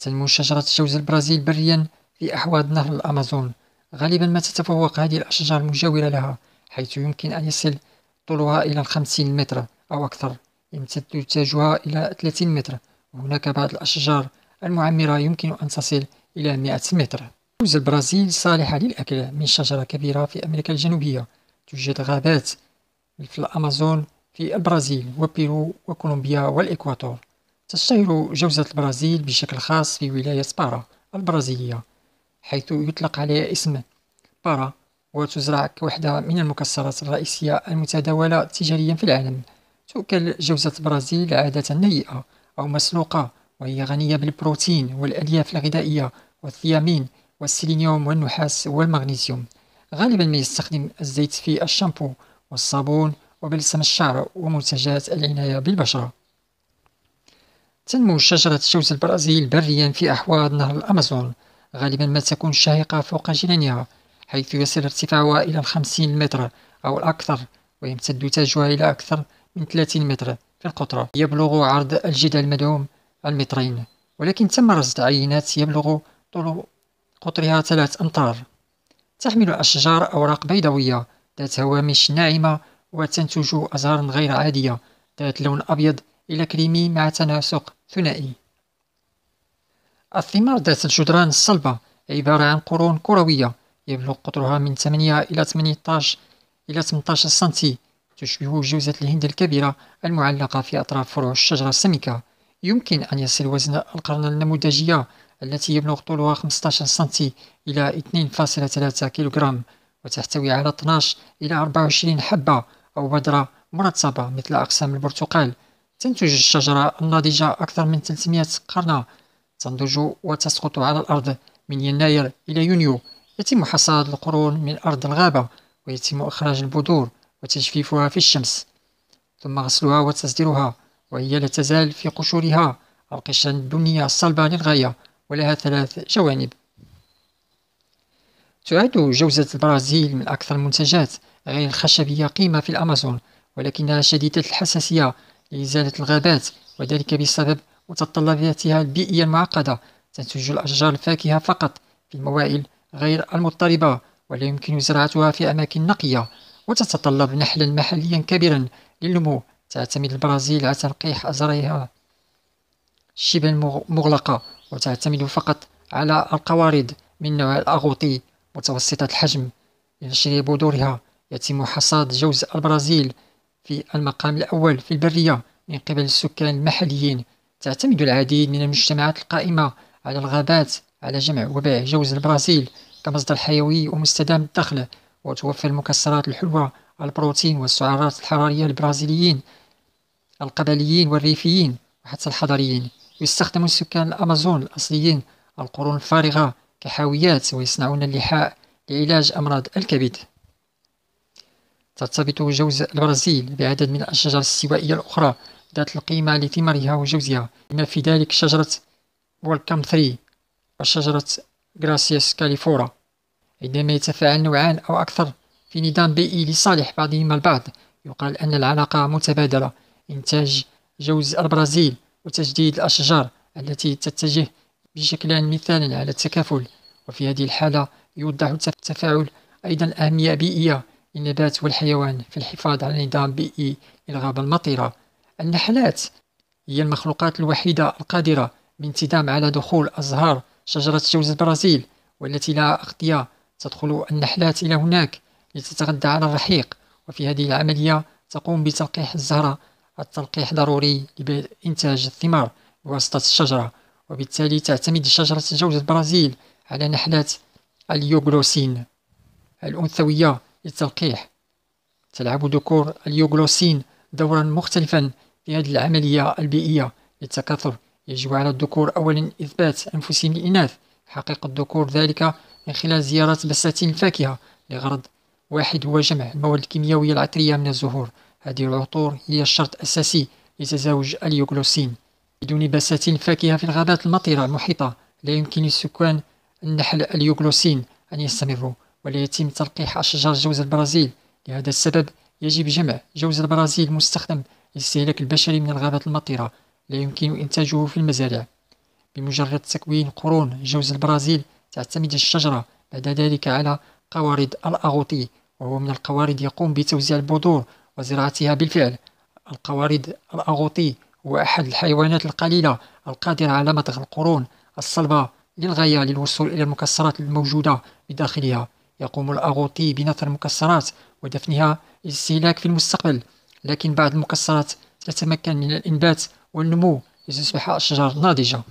تنمو شجرة جوز البرازيل بريا في أحواض نهر الأمازون. غالبا ما تتفوق هذه الأشجار المجاورة لها حيث يمكن أن يصل طولها إلى الخمسين متر أو أكثر. يمتد تاجها إلى 30 متر. وهناك بعض الأشجار المعمرة يمكن أن تصل إلى 100 متر. جوز البرازيل صالحة للأكل من شجرة كبيرة في أمريكا الجنوبية. توجد غابات في الأمازون في البرازيل وبيرو وكولومبيا والإكواتور تشتهر جوزة البرازيل بشكل خاص في ولاية بارا البرازيلية حيث يطلق عليها اسم بارا وتزرع كوحدة من المكسرات الرئيسية المتداولة تجاريا في العالم. تؤكل جوزة البرازيل عادة نيئة أو مسلوقة وهي غنية بالبروتين والألياف الغذائية والثيامين والسيلينيوم والنحاس والمغنيسيوم. غالبا ما يستخدم الزيت في الشامبو والصابون وبلسم الشعر ومنتجات العناية بالبشرة. تنمو شجرة جوز البرازيل بريا في أحواض نهر الأمازون غالبا ما تكون شاهقة فوق جنانها حيث يصل ارتفاعها إلى الخمسين متر أو الأكثر ويمتد تاجها إلى أكثر من 30 متر في القطر. يبلغ عرض الجدار المدعوم المترين ولكن تم رصد عينات يبلغ طول قطرها ثلاث أمتار. تحمل الأشجار أوراق بيضاوية ذات هوامش ناعمة وتنتج أزهار غير عادية ذات لون أبيض إلى كريمي مع تناسق ثنائي. الثمار ذات الجدران الصلبة عبارة عن قرون كروية يبلغ قطرها من 8 إلى 18 إلى 18 سنتي تشبه جوزة الهند الكبيرة المعلقة في أطراف فروع الشجرة السمكة يمكن أن يصل وزن القرن النموذجية التي يبلغ طولها 15 سنتي إلى 2.3 كيلوغرام وتحتوي على 12 إلى 24 حبة أو بذرة مرتبة مثل أقسام البرتقال. تنتج الشجرة الناضجة أكثر من 300 قرن تنضج وتسقط على الأرض من يناير إلى يونيو. يتم حصاد القرون من أرض الغابة ويتم إخراج البذور وتجفيفها في الشمس. ثم غسلها وتصديرها وهي لا تزال في قشورها. القشرة البنية الصلبة للغاية ولها ثلاث جوانب. تعد جوزة البرازيل من أكثر المنتجات غير الخشبية قيمة في الأمازون ولكنها شديدة الحساسية. لإزالة الغابات وذلك بسبب متطلباتها البيئية المعقدة. تنتج الأشجار الفاكهة فقط في الموائل غير المضطربة ولا يمكن زراعتها في أماكن نقية. وتتطلب نحلا محليا كبيرا للنمو. تعتمد البرازيل على تلقيح أزرعها شبه مغلقة وتعتمد فقط على القوارض من نوع الأغوطي متوسطة الحجم لنشر بذورها. يتم حصاد جوز البرازيل في المقام الأول في البرية من قبل السكان المحليين تعتمد العديد من المجتمعات القائمة على الغابات على جمع وبيع جوز البرازيل كمصدر حيوي ومستدام الدخل وتوفر المكسرات الحلوة البروتين والسعرات الحرارية للبرازيليين القبليين والريفيين وحتى الحضريين. يستخدم سكان الأمازون الأصليين القرون الفارغة كحاويات ويصنعون اللحاء لعلاج أمراض الكبد. ترتبط جوز البرازيل بعدد من الأشجار الاستوائية الأخرى ذات القيمة لثمرها وجوزها. بما في ذلك شجرة ويلكم 3 وشجرة غراسيس كاليفورا. عندما يتفاعل نوعان أو أكثر في نظام بيئي لصالح بعضهما البعض يقال أن العلاقة متبادلة. إنتاج جوز البرازيل وتجديد الأشجار التي تتجه بشكل مثال على التكافل. وفي هذه الحالة يوضح التفاعل أيضا أهمية بيئية للنبات والحيوان في الحفاظ على نظام بيئي للغابة المطيرة. النحلات هي المخلوقات الوحيدة القادرة بانتظام على دخول أزهار شجرة جوز البرازيل والتي لها أغطية تدخل النحلات إلى هناك لتتغذى على الرحيق وفي هذه العملية تقوم بتلقيح الزهرة. التلقيح ضروري لإنتاج الثمار بواسطة الشجرة وبالتالي تعتمد شجرة جوز البرازيل على نحلات اليوغلوسين الأنثوية. للتلقيح تلعب ذكور اليوغلوسين دورا مختلفا في هذه العملية البيئية للتكاثر. يجب على الذكور أولا إثبات أنفسهم للإناث حقيقة الذكور ذلك من خلال زيارة بساتين الفاكهة لغرض واحد هو جمع المواد الكيميائية العطرية من الزهور. هذه العطور هي الشرط الأساسي لتزاوج اليوغلوسين. بدون بساتين الفاكهة في الغابات المطيرة المحيطة لا يمكن لسكان النحل اليوغلوسين أن يستمروا. ولا يتم تلقيح أشجار جوز البرازيل لهذا السبب يجب جمع جوز البرازيل المستخدم للاستهلاك البشري من الغابات المطيرة. لا يمكن إنتاجه في المزارع. بمجرد تكوين قرون جوز البرازيل تعتمد الشجرة بعد ذلك على قوارض الأغوطي وهو من القوارض يقوم بتوزيع البذور وزراعتها بالفعل. القوارض الأغوطي هو أحد الحيوانات القليلة القادرة على مضغ القرون الصلبة للغاية للوصول إلى المكسرات الموجودة بداخلها. يقوم الأغوطي بنثر المكسرات ودفنها للاستهلاك في المستقبل. لكن بعض المكسرات تتمكن من الإنبات والنمو لتصبح أشجار ناضجة